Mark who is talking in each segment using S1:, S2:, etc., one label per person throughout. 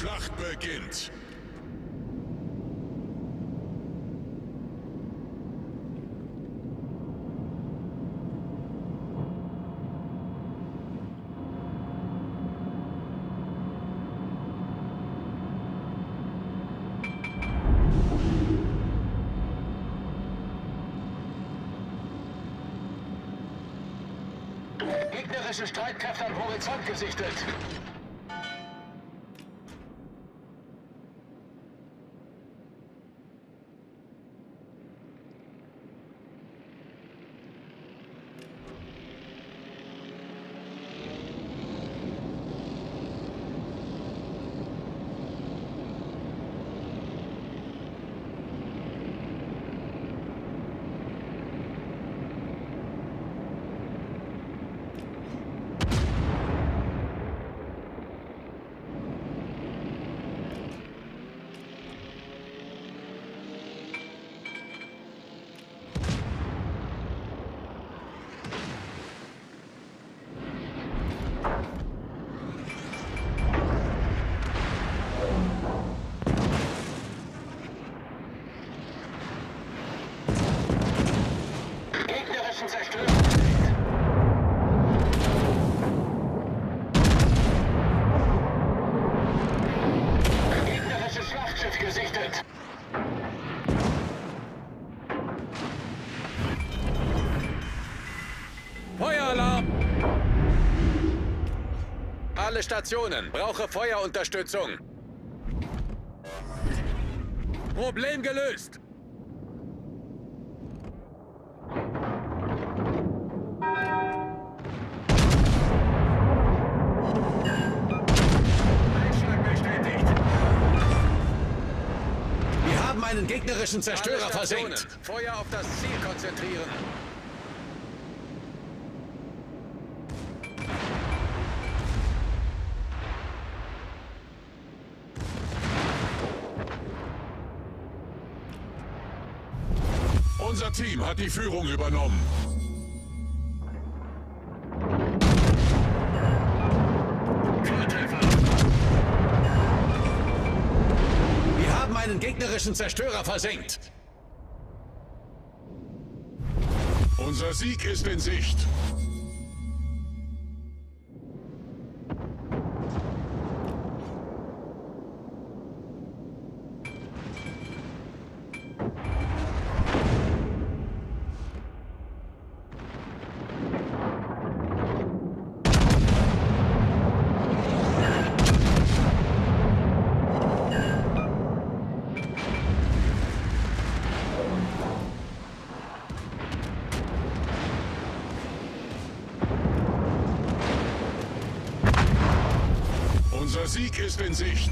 S1: Schlacht beginnt.
S2: Gegnerische Streitkräfte am Horizont gesichtet. Zerstörer. Gegnerisches Schlachtschiff gesichtet.
S3: Feueralarm! Alle Stationen, brauche Feuerunterstützung. Problem gelöst. Einen gegnerischen Zerstörer versenkt.
S4: Feuer auf das Ziel konzentrieren.
S1: Unser Team hat die Führung übernommen.
S3: Gegnerischen Zerstörer versenkt.
S1: Unser Sieg ist in Sicht. Unser Sieg ist in Sicht.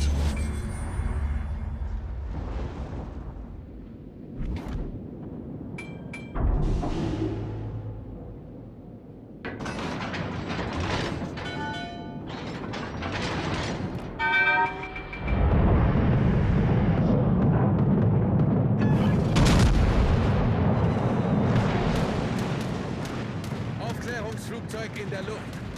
S4: Aufklärungsflugzeug in der Luft.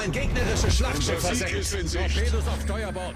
S3: Ein gegnerisches Schlachtschiff versenkt.
S4: Torpedos auf Steuerbord.